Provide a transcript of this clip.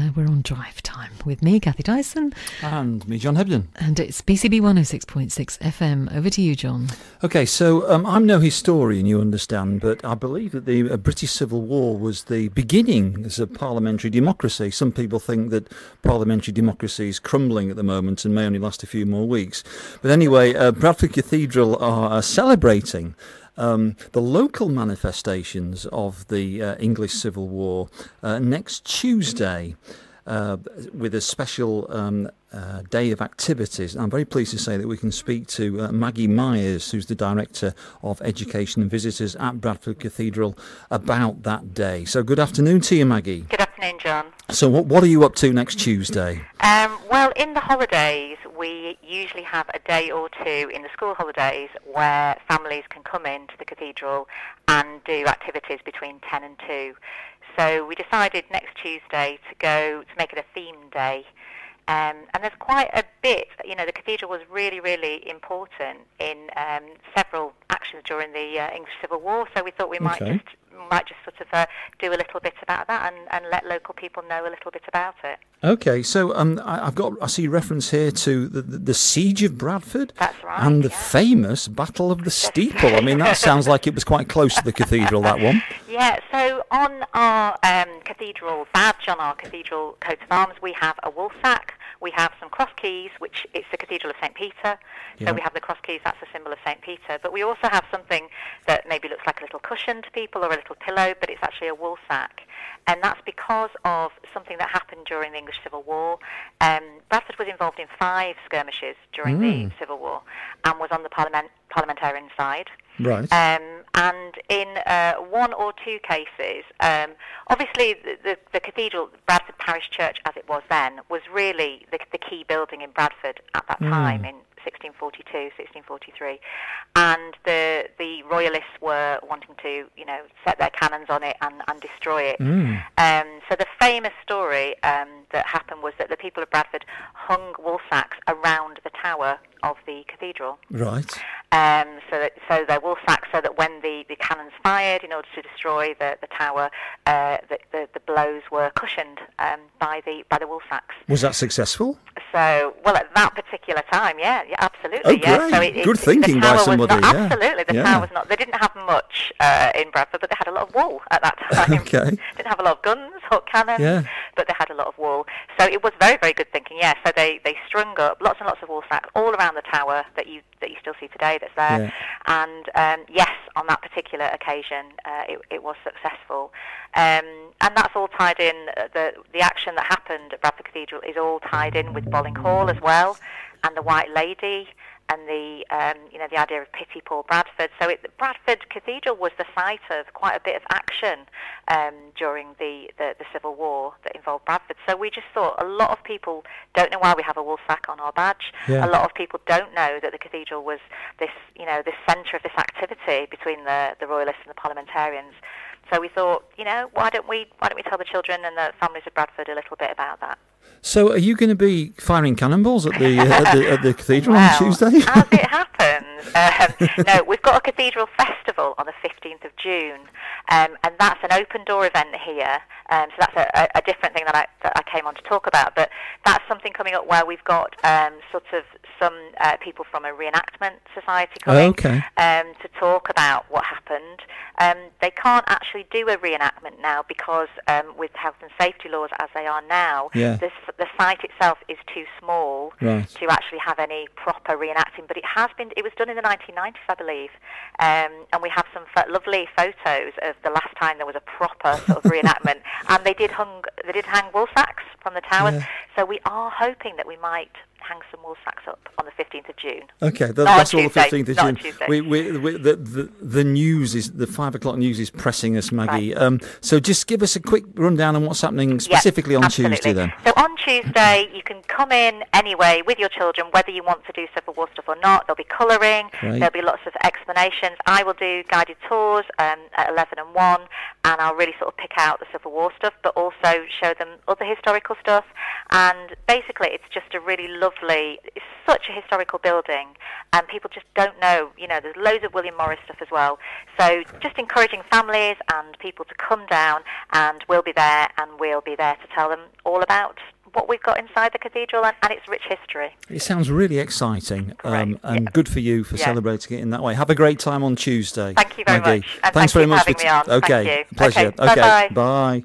Uh, we're on drive time with me, Kathy Dyson. And me, John Hebden. And it's BCB 106.6 FM. Over to you, John. Okay, so um, I'm no historian, you understand, but I believe that the uh, British Civil War was the beginnings of parliamentary democracy. Some people think that parliamentary democracy is crumbling at the moment and may only last a few more weeks. But anyway, uh, Bradford Cathedral are uh, celebrating um, the local manifestations of the uh, English Civil War uh, next Tuesday. Uh, with a special um, uh, day of activities. I'm very pleased to say that we can speak to uh, Maggie Myers, who's the Director of Education and Visitors at Bradford Cathedral, about that day. So, good afternoon to you, Maggie. Good afternoon, John. So, what, what are you up to next Tuesday? Um, well, in the holidays, we usually have a day or two in the school holidays where families can come into the cathedral and do activities between 10 and 2. So we decided next Tuesday to go to make it a theme day. Um, and there's quite a bit, you know, the cathedral was really, really important in um, several actions during the uh, English Civil War. So we thought we might Okay. just might just sort of uh, do a little bit about that and, and let local people know a little bit about it. Okay, so um, I, I've got I see reference here to the, the, the siege of Bradford That's right, and the yeah. famous Battle of the Steeple. I mean, that sounds like it was quite close to the cathedral. That one. Yeah, so on our um, cathedral badge, on our cathedral coat of arms, we have a woolsack, we have some cross keys, which is the Cathedral of St. Peter. Yeah. So we have the cross keys, that's a symbol of St. Peter. But we also have something that maybe looks like a little cushion to people or a little pillow, but it's actually a woolsack. And that's because of something that happened during the English Civil War. Um, Bradford was involved in five skirmishes during Mm. the Civil War and was on the parliament, parliamentarian side. Right. Um, and in uh, one or two cases, um, obviously the, the, the cathedral, Bradford Parish Church as it was then, was really the, the key building in Bradford at that time in 1642, 1643. And the, the royalists were wanting to, you know, set their cannons on it and, and destroy it. Mm. Um, so the famous story um, that happened was that the people of Bradford hung woolsacks around the tower of the cathedral. Right. Um, so that so they're wool sacks so that when the, the cannons fired in order to destroy the, the tower, uh, the, the, the blows were cushioned um, by the by the wool sacks. Was that successful? So well at that particular time, yeah, yeah, absolutely. Oh, yeah. So great. Good thinking the by tower was somebody, Not, yeah. Absolutely, the Yeah. tower was not. They didn't have much uh, in Bradford, but they had a lot of wool at that time. Okay. didn't have a lot of guns or cannons, Yeah. but they had a lot of wool. So it was very, very good thinking. Yeah. So they, they strung up lots and lots of wool sacks all around the tower that you that you still see today. That's there. Yeah. And um, yes, on that particular occasion, uh, it, it was successful. Um, and that's all tied in. uh, The the action that happened at Bradford Cathedral is all tied in with Hall as well, and the White Lady. And the um, you know the idea of pity poor Bradford. So it, Bradford Cathedral was the site of quite a bit of action um, during the, the, the Civil War that involved Bradford. So we just thought a lot of people don't know why we have a woolsack on our badge. Yeah. A lot of people don't know that the cathedral was this you know this centre of this activity between the, the royalists and the parliamentarians. So we thought, you know, why don't we why don't we tell the children and the families of Bradford a little bit about that? So, are you going to be firing cannonballs at the uh, at the, at the cathedral well, on Tuesday? as it happens, um, no, we've got a cathedral festival on the 15th of June, um, and that's an open door event here. Um, so that's a, a, a different thing that I, that I came on to talk about. But that's something coming up where we've got um, sort of some uh, people from a reenactment society coming Okay. um, to talk about what happened. Um, they can't actually do a reenactment now because um, with health and safety laws as they are now, Yeah. this, the site itself is too small Right. to actually have any proper reenacting. But it has been, it was done in the 1990s, I believe. Um, and we have some lovely photos of the last time there was a proper sort of reenactment. And they did hung, they did hang wool sacks from the towers. Yeah. So we are hoping that we might hang some wool sacks up on the 15th of June. Okay, that, that's all the fifteenth of not June. We, we, we, the, the the news is the five o'clock news is pressing us, Maggie. Right. Um, so just give us a quick rundown on what's happening specifically on absolutely. Tuesday, then. So on Tuesday, you can come in anyway with your children, whether you want to do Civil War stuff or not. There'll be colouring. Right. There'll be lots of explanations. I will do guided tours um, at 11 and 1, and I'll really sort of pick out the Civil War stuff, but also show them other historical stuff. And basically, it's just a really lovely, it's such a historical building, and people just don't know. You know, there's loads of William Morris stuff as well. So just encouraging families and people to come down, and we'll be there, and we'll be there to tell them all about what we've got inside the cathedral and, and its rich history. It sounds really exciting um, and yeah. good for you for Yeah. celebrating it in that way. Have a great time on Tuesday. Thank you very Maggie. much, and Thanks thank very you for much having t- me on. Thank Okay, you. pleasure. Okay, bye-bye. bye.